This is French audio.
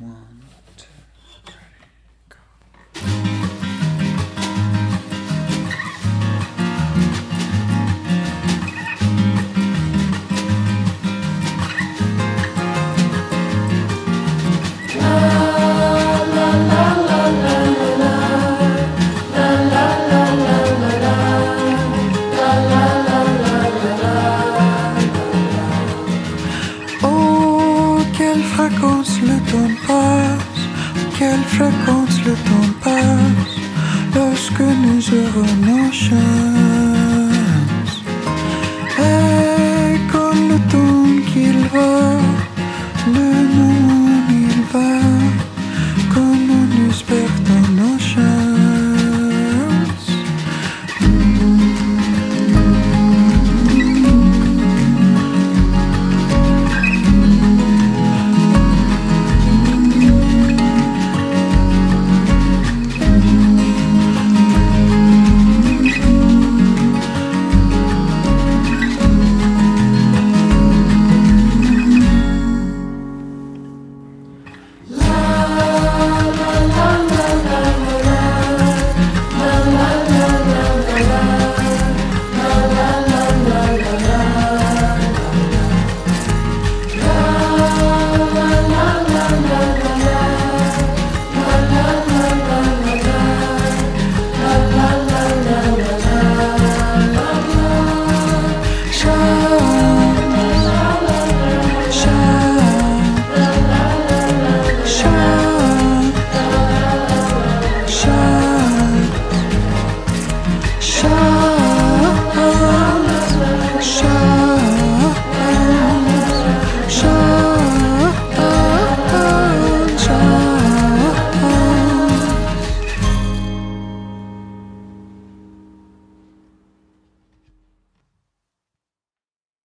One, quelle fréquence le temps passe, quelle fréquence le temps passe, lorsque nous chances. Eh,